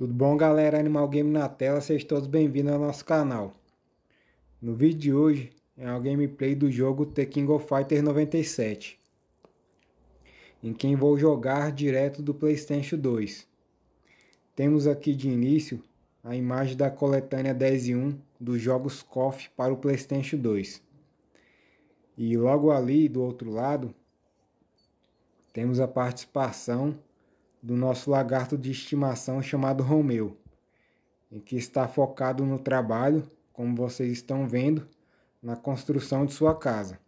Tudo bom galera, Animal Game na tela, sejam todos bem-vindos ao nosso canal. No vídeo de hoje é o gameplay do jogo The King of Fighters 97, em quem vou jogar direto do Playstation 2. Temos aqui de início a imagem da coletânea 10 e 1 dos jogos KOF para o Playstation 2. E logo ali do outro lado temos a participação do nosso lagarto de estimação chamado Romeu, em que está focado no trabalho, como vocês estão vendo, na construção de sua casa.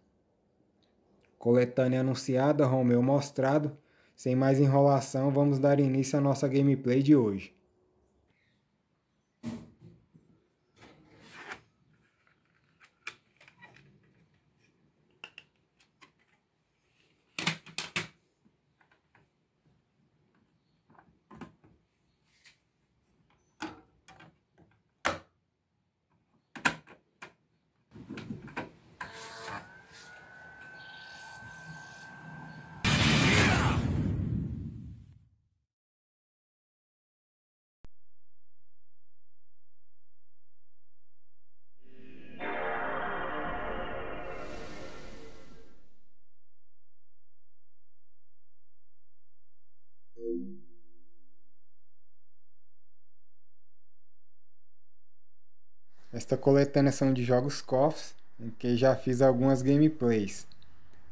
Coletânea anunciada, Romeu mostrado. Sem mais enrolação, vamos dar início à nossa gameplay de hoje. Esta coletânea são de jogos KOFs, em que já fiz algumas gameplays,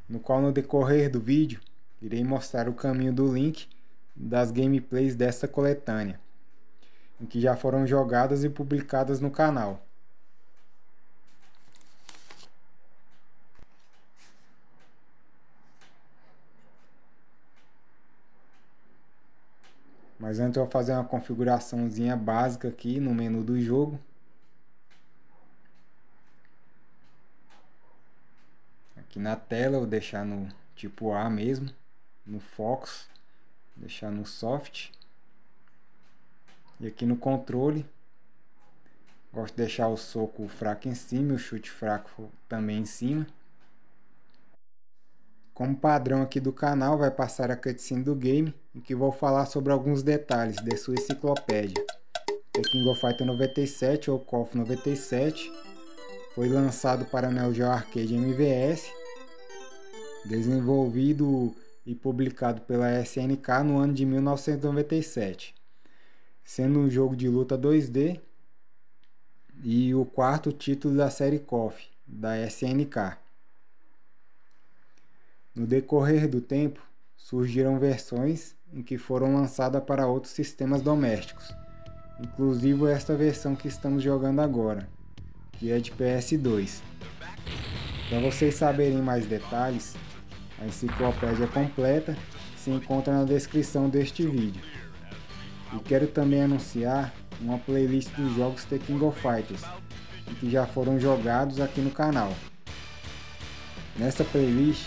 no qual no decorrer do vídeo irei mostrar o caminho do link das gameplays desta coletânea, em que já foram jogadas e publicadas no canal. Mas antes eu vou fazer uma configuraçãozinha básica aqui no menu do jogo. Aqui na tela vou deixar no tipo A mesmo, no Focus, deixar no Soft. E aqui no controle, gosto de deixar o soco fraco em cima e o chute fraco também em cima. Como padrão aqui do canal, vai passar a cutscene do game, em que vou falar sobre alguns detalhes de sua enciclopédia. The King of Fighters 97 ou KOF 97 foi lançado para Neo Geo Arcade MVS desenvolvido e publicado pela SNK no ano de 1997, sendo um jogo de luta 2D e o quarto título da série KOF da SNK. No decorrer do tempo, surgiram versões em que foram lançadas para outros sistemas domésticos, inclusive esta versão que estamos jogando agora, que é de PS2. Para vocês saberem mais detalhes, a enciclopédia completa se encontra na descrição deste vídeo. E quero também anunciar uma playlist dos jogos The King of Fighters, que já foram jogados aqui no canal. Nessa playlist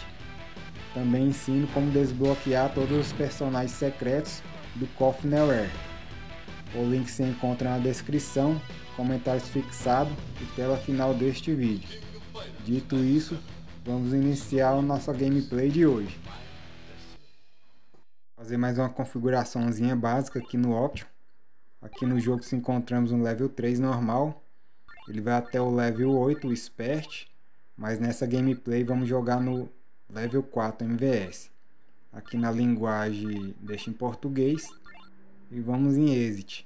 também ensino como desbloquear todos os personagens secretos do Nowhere. O link se encontra na descrição, comentários fixados e tela final deste vídeo. Dito isso, Vamos iniciar a nossa gameplay de hoje. Fazer mais uma configuraçãozinha básica aqui no Option. Aqui no jogo se encontramos um level 3 normal. Ele vai até o level 8, o Expert. Mas nessa gameplay vamos jogar no level 4 MVS. Aqui na linguagem deixa em português. E vamos em Exit.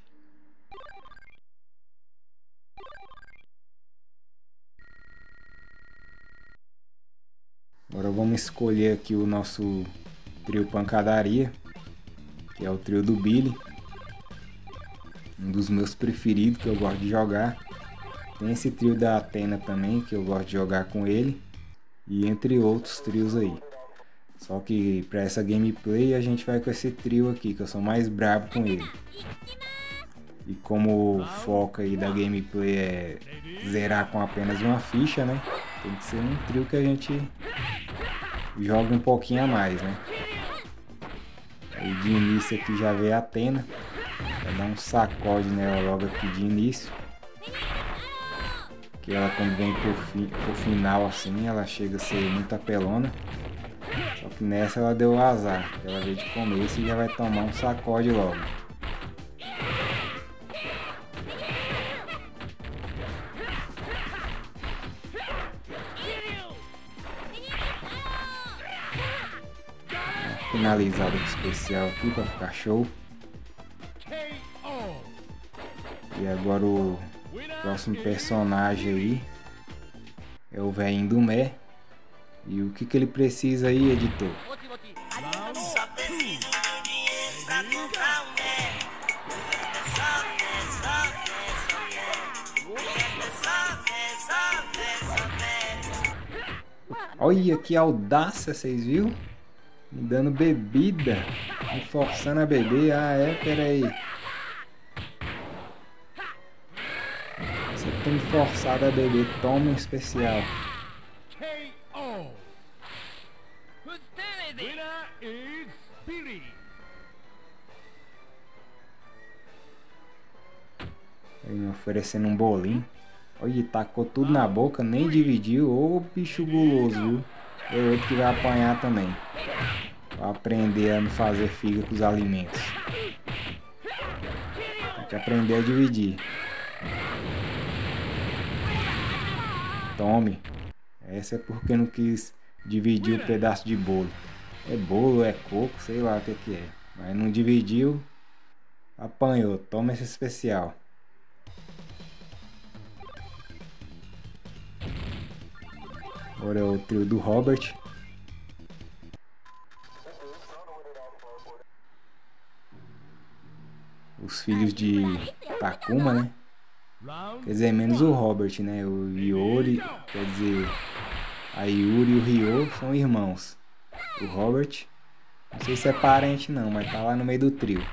Agora vamos escolher aqui o nosso trio pancadaria, que é o trio do Billy. Um dos meus preferidos que eu gosto de jogar. Tem esse trio da Atena também, que eu gosto de jogar com ele. E entre outros trios aí. Só que para essa gameplay a gente vai com esse trio aqui, que eu sou mais brabo com ele. E como o foco aí da gameplay é zerar com apenas uma ficha, né? Tem que ser um trio que a gente joga um pouquinho a mais, né? Aí de início aqui já vê a Atena. Vai dar um sacode nela logo aqui de início. Que ela quando vem pro, fi, pro final assim, ela chega a ser muito apelona. Só que nessa ela deu azar. Ela veio de começo e já vai tomar um sacode logo. Finalizada especial aqui pra ficar show. E agora o próximo personagem aí é o velhinho do Mé. E o que, que ele precisa aí, editor? Olha que audácia, vocês viram? Me dando bebida. Me forçando a beber. Ah, é? Pera aí. Você tem me forçado a beber. Toma um especial. Me oferecendo um bolinho. Olha, tacou tudo na boca, nem dividiu. Ô bicho guloso, viu? É outro que vai apanhar também. Pra aprender a não fazer figa com os alimentos. Tem que aprender a dividir. Tome. Essa é porque não quis dividir o pedaço de bolo. É bolo, é coco, sei lá o que, que é. Mas não dividiu, apanhou. Toma esse especial. Agora é o trio do Robert. Os filhos de Takuma, né? Quer dizer, menos o Robert, né? O Yuri, quer dizer, a Yuri e o Ryo são irmãos. O Robert, não sei se é parente não, mas tá lá no meio do trio.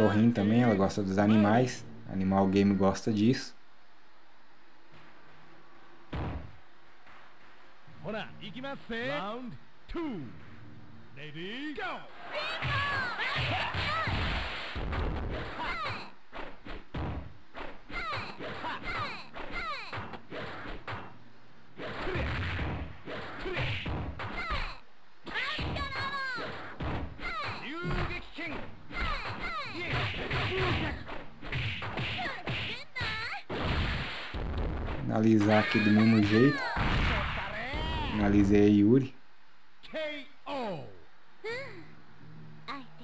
Cachorrinho também, ela gosta dos animais. Animal Game gosta disso. Round 2. Ready, go! Finalizar aqui do mesmo jeito. Finalizei a Yuri.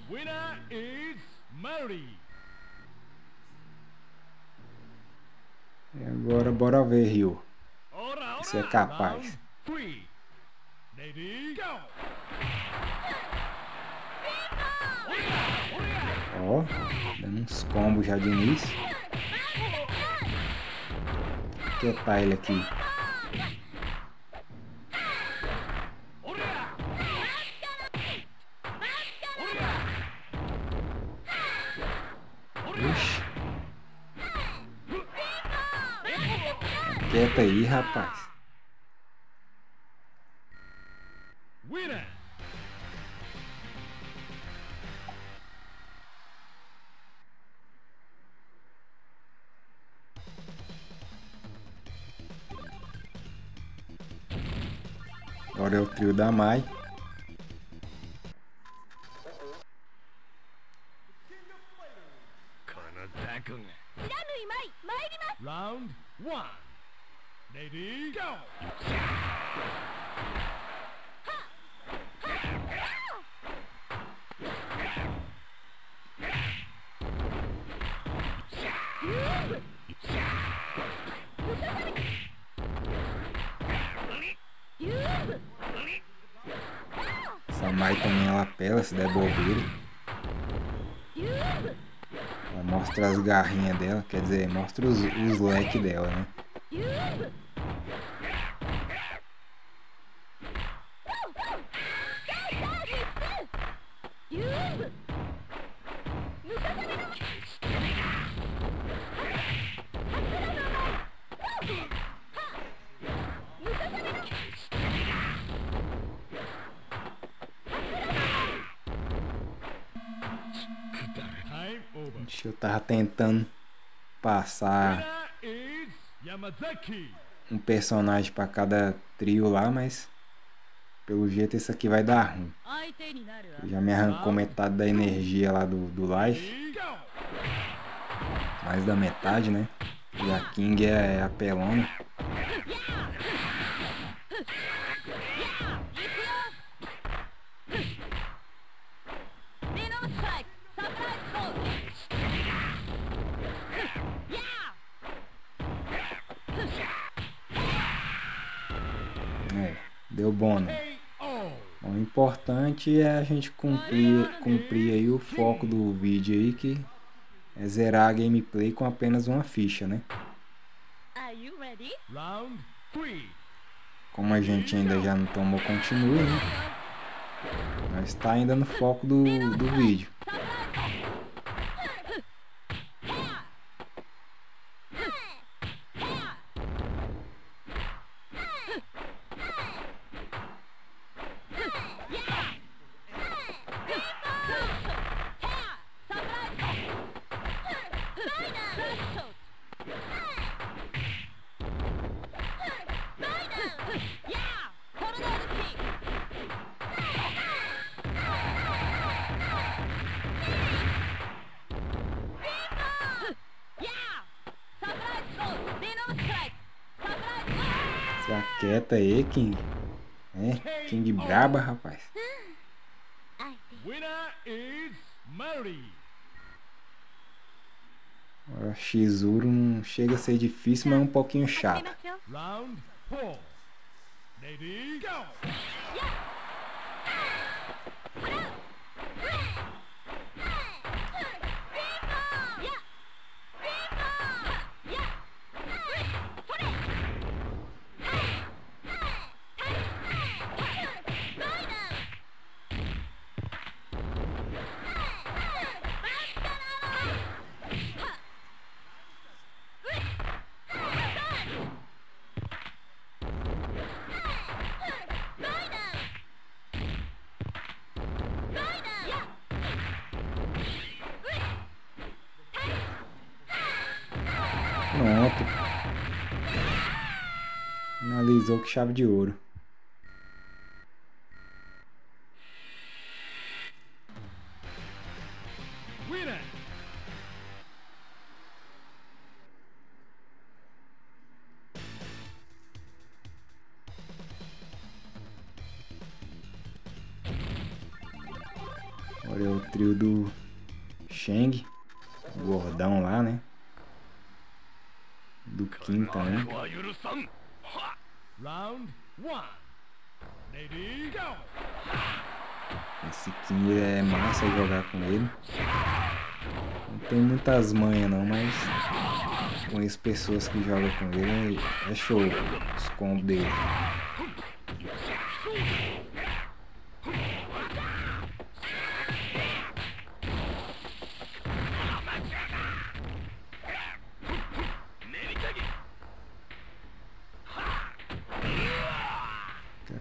Winner is Mary. E agora bora ver, Rio. Você é capaz. Ó, dando uns combos já de início quietar ele aqui. Ixi. Quieta aí, rapaz. Da Mai. Round 1 Ready, go! Mai também ela pela se der bobeira. Mostra as garrinhas dela, quer dizer, mostra os, os leques dela, né? Tentando passar um personagem para cada trio lá, mas Pelo jeito esse aqui vai dar ruim. Já me arrancou metade da energia lá do, do life. Mais da metade, né? E a King é, é deu bom, né? O importante é a gente cumprir, cumprir aí o foco do vídeo aí que é zerar a gameplay com apenas uma ficha, né? Como a gente ainda já não tomou continue, né? Mas está ainda no foco do, do vídeo. Se aquieta aí, King. É, King braba, rapaz. Agora, Shizuru não chega a ser difícil, mas é um pouquinho chato. Round four. Lady, go. Chave de ouro. Agora é o trio do Sheng. O gordão lá, né? Do Kim também. Round one. Lady, go. Esse Kim é massa jogar com ele. Não tem muitas manhas não, mas conheço pessoas que jogam com ele. É show os combos dele.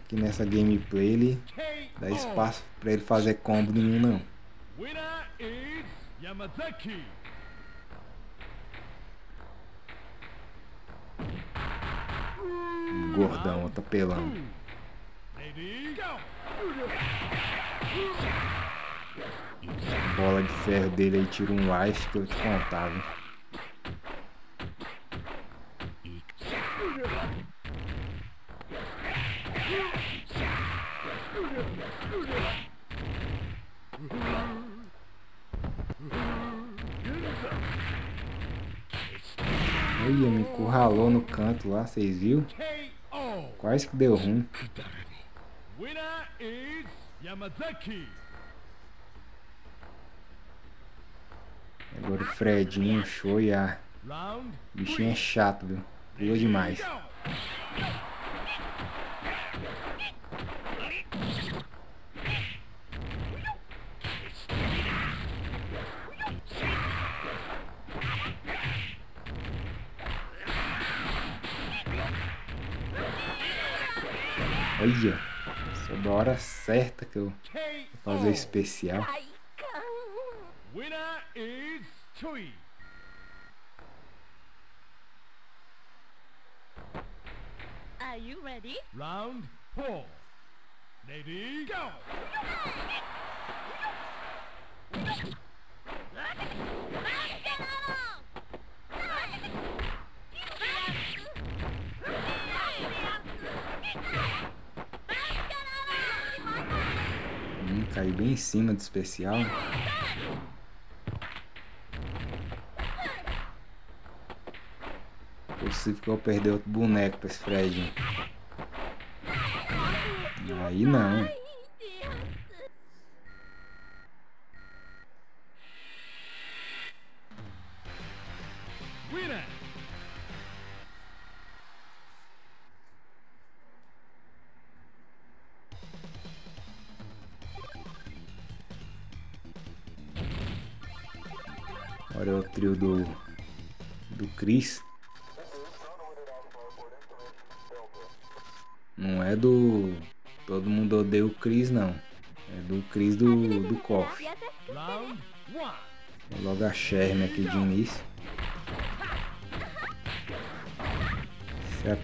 Aqui nessa gameplay ele dá espaço pra ele fazer combo nenhum não. Gordão, pelão. Lady, go. Bola de ferro dele aí tira um life que eu te contava. Olha, me encurralou no canto lá, vocês viram? Quase que deu ruim. Winner is Yamazaki. Agora o Fredinho, show e a Round bichinho é chato, viu? Pula demais. Olha, soube a hora certa que eu vou fazer o especial. Winner is. Are you ready? Round four. Ready, go! Caiu bem em cima do especial. Possível que eu perder outro boneco pra esse Fred. Aí não. Mundo odeia o Chris, não. É do Chris do, do KOF. Vou logo a Sherm aqui de início.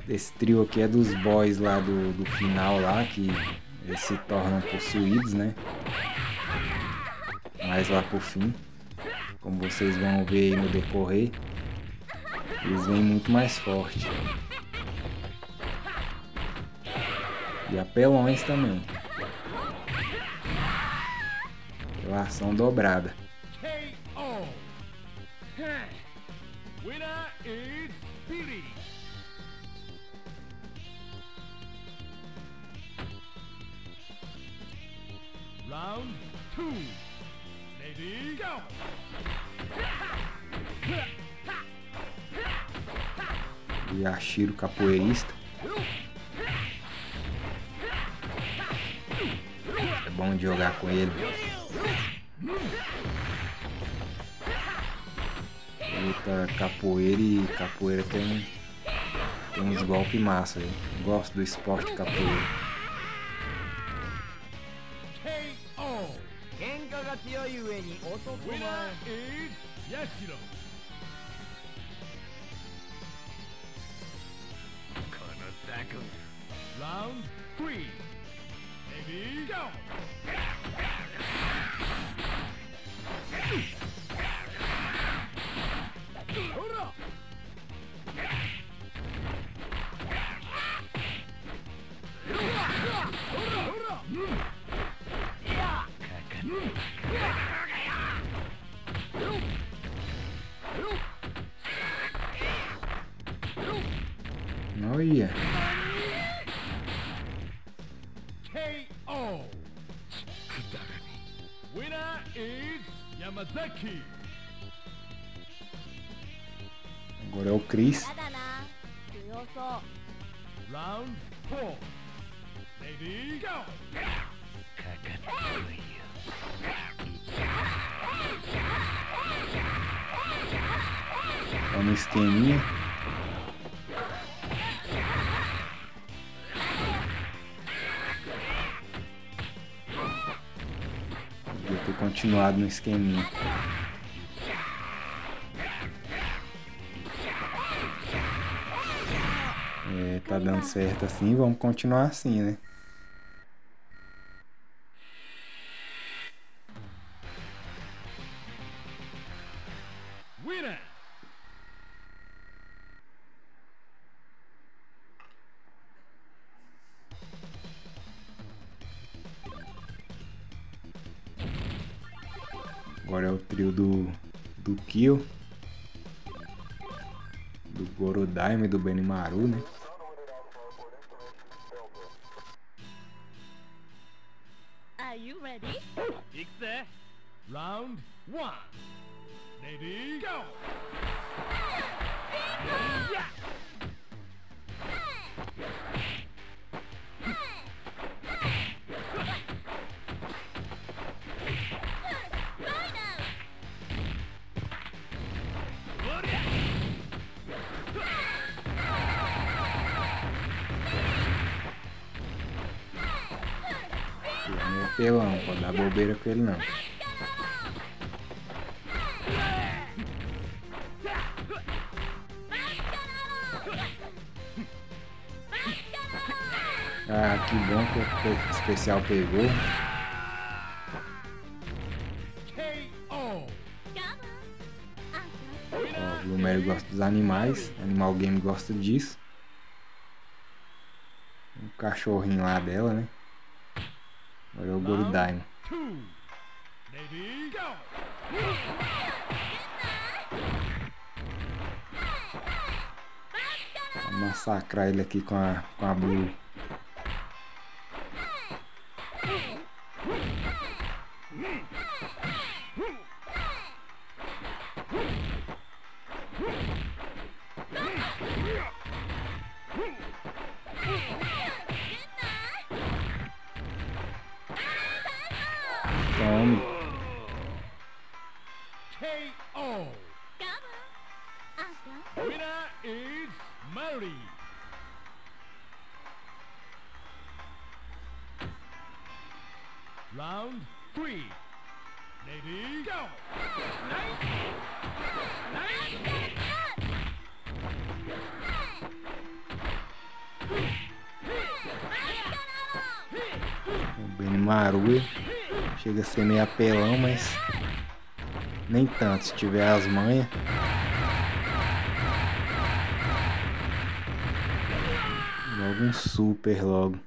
Esse, trio aqui é dos boys lá do, do final lá, que eles se tornam possuídos, né? Mais lá pro fim. Como vocês vão ver no decorrer. Eles vêm muito mais forte. E apelões também. Relação dobrada. Is Billy. Round two. Ready, go! Yashiro capoeirista. bom de jogar com ele. Luta capoeira e capoeira tem, tem uns golpes massa. Viu? Gosto do esporte capoeira. Round 3 Oh, Hold up! Agora é o Chris. Round 4. Ready, go! É esqueminha. No esqueminha. É, tá dando certo assim, vamos continuar assim, né? Gorodaima e do Benimaru, né? Apelão, pode dar bobeira com ele não. Ah, que bom que o especial pegou. Ó, o gosta dos animais. Animal Game gosta disso. O cachorrinho lá dela, né? O Goridaimon. Two. Ready, go. Vou massacrar ele aqui com a, com a Blue. Chega a ser meio apelão, mas nem tanto. Se tiver as manhas. Logo um super logo.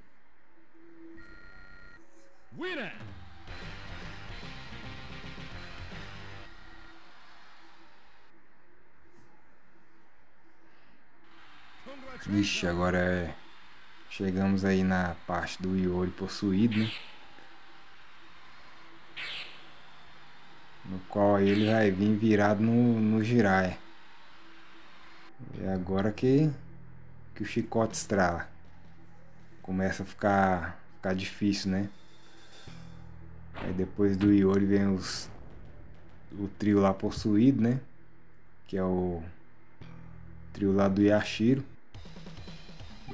Vixe, agora é. Chegamos aí na parte do Iori possuído, né? Qual ele vai vir virado no, no Jiraiya. É agora que, que o chicote estrala. Começa a ficar, ficar difícil, né? Aí depois do Iori vem os, o trio lá possuído, né? Que é o trio lá do Yashiro.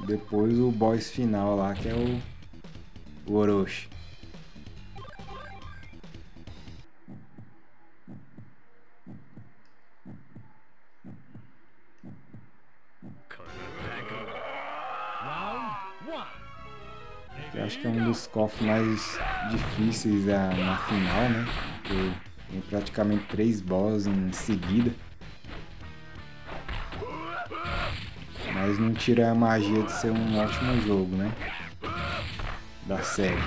E depois o boss final lá, que é o, o Orochi. Cofres mais difíceis da, na final, né? Porque tem praticamente três boss em seguida. Mas não tira a magia de ser um ótimo jogo, né? Da série.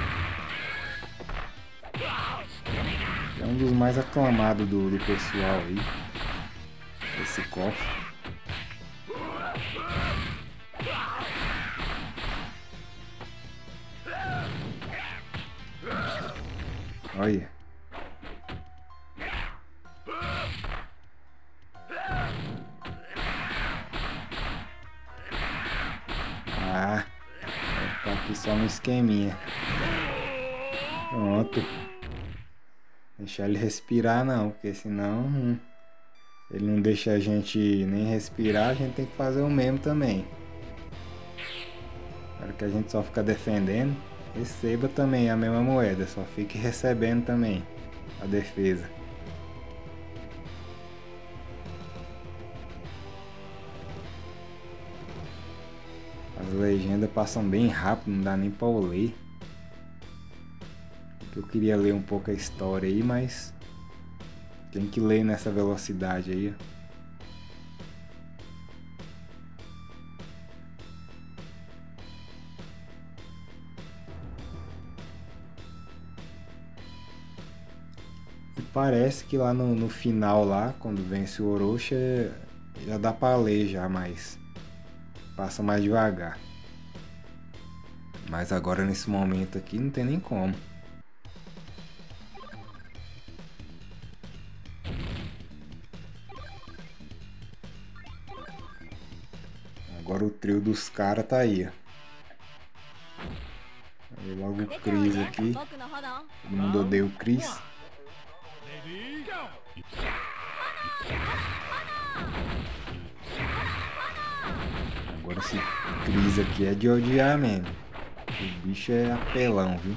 É um dos mais aclamados do, do pessoal aí. Esse cofre. Olha. Ah, ficar aqui só no esqueminha. Pronto. Deixar ele respirar não, porque senão hum, ele não deixa a gente nem respirar, a gente tem que fazer o mesmo também. Para que a gente só fica defendendo, receba também a mesma moeda, só fique recebendo também a defesa. As legendas passam bem rápido, não dá nem pra eu ler. Eu queria ler um pouco a história aí, mas tem que ler nessa velocidade aí. ó. Parece que lá no, no final, lá, quando vence o Orochi, é, já dá pra ler já, mas passa mais devagar. Mas agora nesse momento aqui não tem nem como. Agora o trio dos caras tá aí. Aí logo o Chris aqui. Todo mundo odeia o Chris. Agora esse Chris aqui é de odiar mesmo. O bicho é apelão, viu?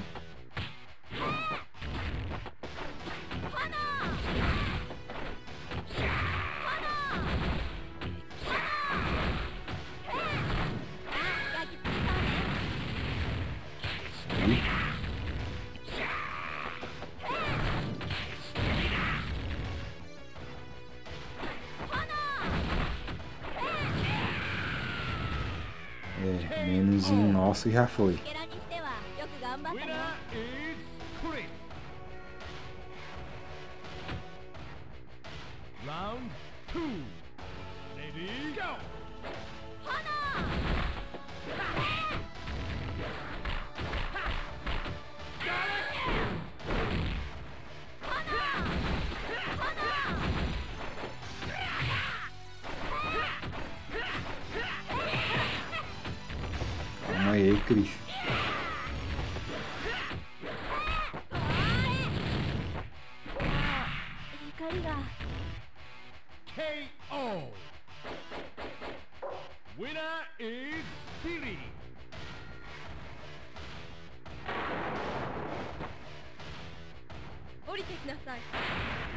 Chris. Round two. Lady, go. Aí, é Cris. KO. Winner is Siri.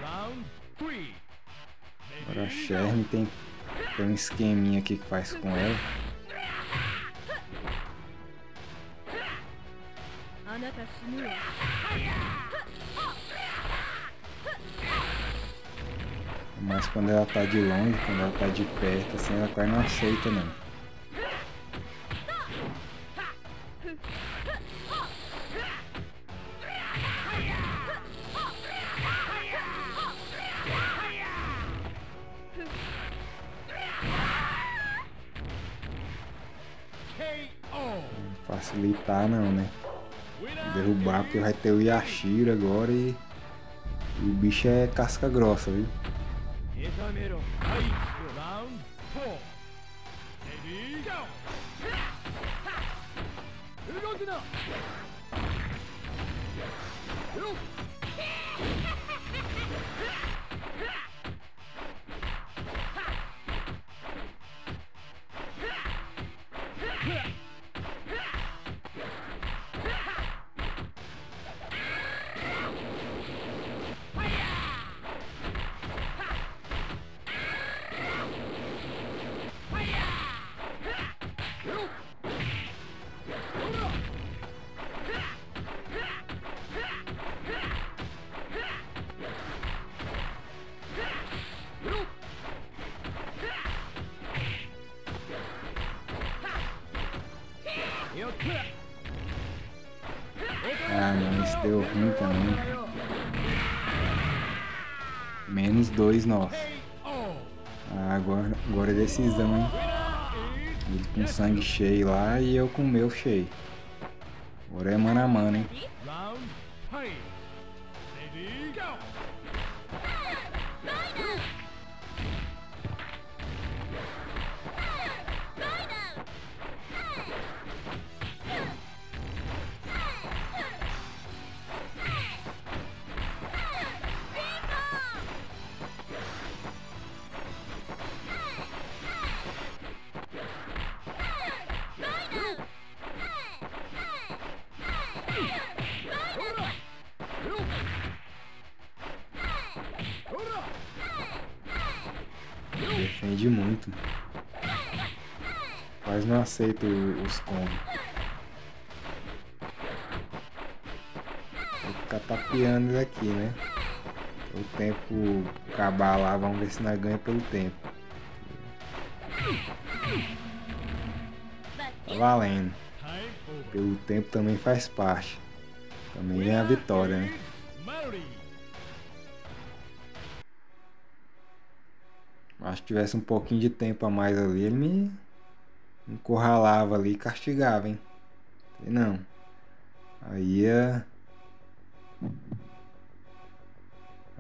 Round 3. Agora a Sherm tem, tem um esqueminha aqui que faz com ela. Mas quando ela tá de longe, quando ela tá de perto, assim, ela quase não aceita não. KO. Facilitar não, né? Derrubar porque vai ter o Yashiro agora e o bicho é casca grossa, viu? Ruim também. Menos dois nós. Ah, agora, agora é decisão, hein? Ele com sangue cheio lá e eu com o meu cheio. Agora é mano a mano, hein? Quase não aceita o- os combos. Vou ficar tapeando aqui, né? O tempo acabar lá, vamos ver se nós ganha pelo tempo. Tá valendo. Pelo tempo também faz parte. Também vem a vitória, né? Acho que tivesse um pouquinho de tempo a mais ali, ele me encurralava ali e castigava, hein? Sei não. Aí ia.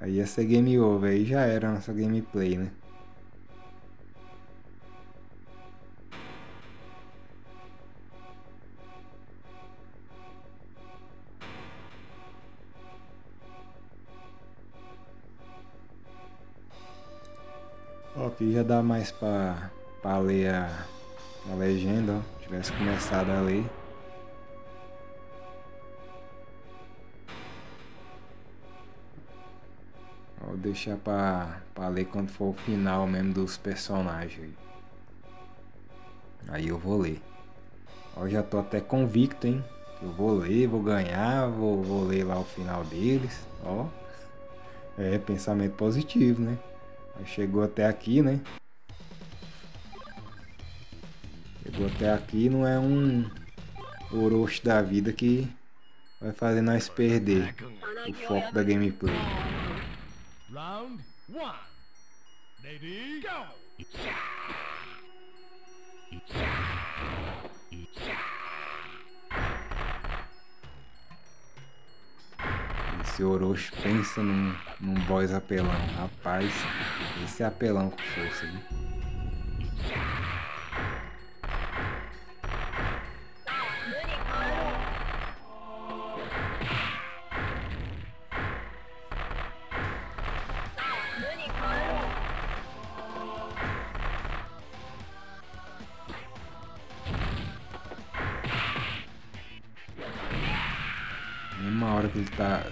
Aí ia ser game over, aí já era a nossa gameplay, né? Ó, aqui já dá mais pra, pra ler a, a legenda, ó. Tivesse começado a ler. Vou deixar pra, pra ler quando for o final mesmo dos personagens aí. Eu vou ler. Ó, já tô até convicto, hein? Eu vou ler, vou ganhar, vou, vou ler lá o final deles. Ó. É, pensamento positivo, né? Chegou até aqui, né? Chegou até aqui não é um Orochi da vida que vai fazer nós perder o foco da gameplay. Round one. Ready, go! Esse Orochi pensa num, num boss apelão. Rapaz, esse é apelão com força, viu?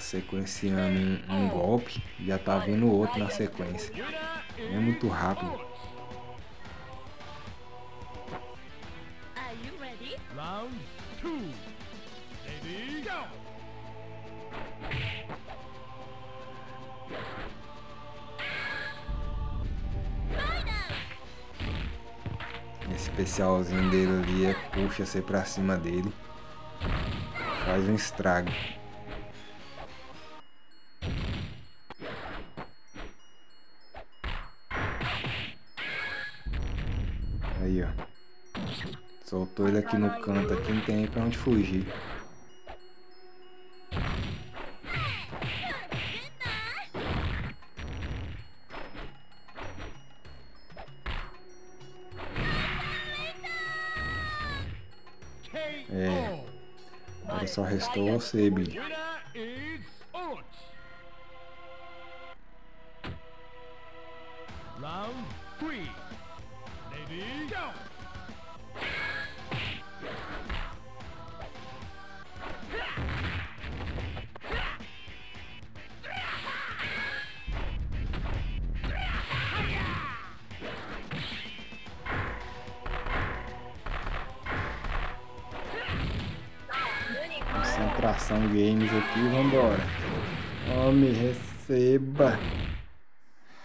Sequenciando um, um golpe, já tá vindo outro na sequência. É muito rápido. Round two. Ready, go! Especialzinho dele ali é puxa você pra cima dele. Faz um estrago. Soltou ele aqui no canto, aqui não tem pra onde fugir. KO. Agora só restou você, Billy. Concentração games aqui, vambora. Homem, receba.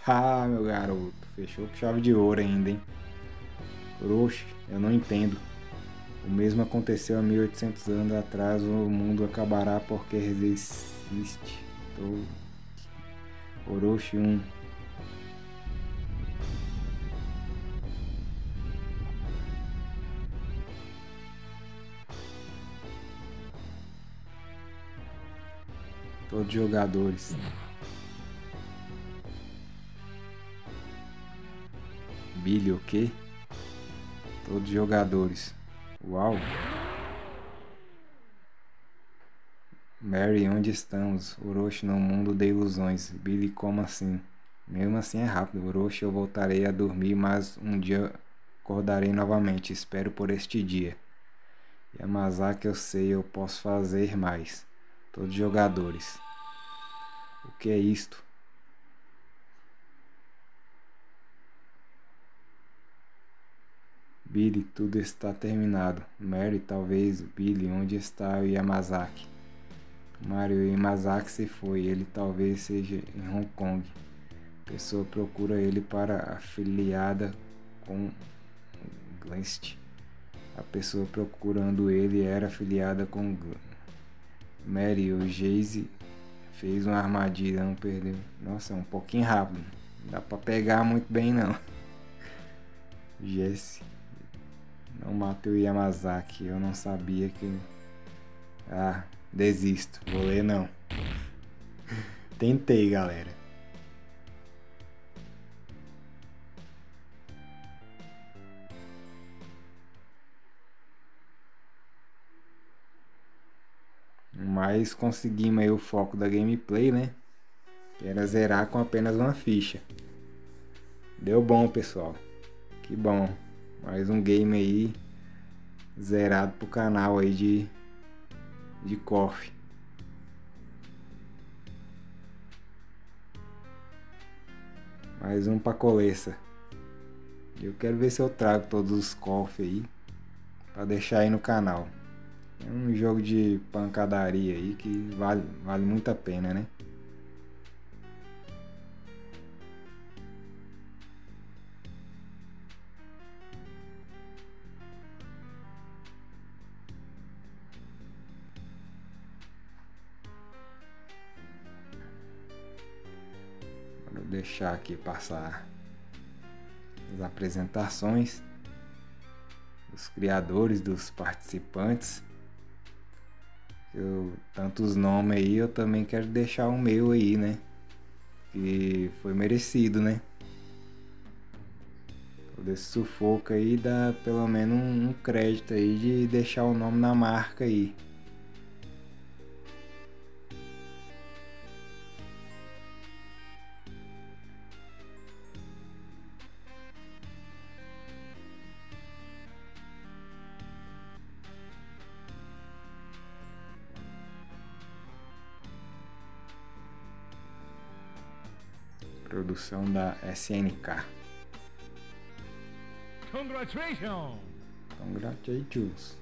Ah, meu garoto. Fechou com chave de ouro ainda, hein? Orochi, eu não entendo. O mesmo aconteceu há 1800 anos atrás. O mundo acabará porque resiste. Tô... Orochi 1. Todos jogadores. Billy o quê? Todos jogadores. Uau! Mary, onde estamos? Orochi no mundo de ilusões. Billy, como assim? Mesmo assim é rápido. Orochi, eu voltarei a dormir, mas um dia acordarei novamente. Espero por este dia. Yamazaki, eu sei, eu posso fazer mais. Todos jogadores. Que é isto? Billy, tudo está terminado. Mary, talvez. Billy, onde está o Yamazaki? Mario Yamazaki se foi. Ele talvez seja em Hong Kong. Pessoa procura ele para afiliada com Glast. A pessoa procurando ele era afiliada com Mary. O Jayce fez uma armadilha, não perdeu. Nossa, é um pouquinho rápido. Não dá pra pegar muito bem não. Jesse. Não matei o Yamazaki. Eu não sabia que. Ah, desisto. Vou ler não. Tentei, galera. Mas conseguimos aí o foco da gameplay, né? Que era zerar com apenas uma ficha. Deu bom, pessoal. Que bom. Mais um game aí zerado pro canal aí de de KOF. Mais um pra coleça. Eu quero ver se eu trago todos os KOF aí pra deixar aí no canal. É um jogo de pancadaria aí que vale, vale muito a pena, né? Vou deixar aqui passar as apresentações, os criadores dos participantes. Eu, tantos nomes aí, eu também quero deixar o meu aí, né? Que foi merecido, né? Todo esse sufoco aí dá pelo menos um, um crédito aí de deixar o nome na marca aí. Produção da SNK. Congratulations! Congratulations.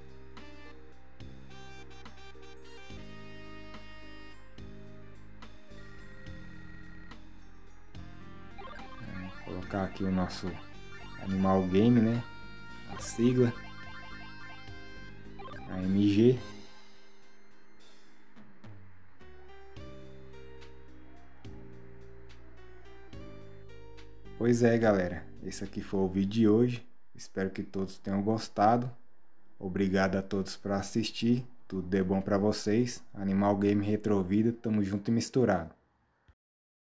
Vamos colocar aqui o nosso Animal Game, né? A sigla. AMG. Pois é, galera. Esse aqui foi o vídeo de hoje. Espero que todos tenham gostado. Obrigado a todos por assistir. Tudo de bom para vocês. Animal Game Retrovida, tamo junto e misturado.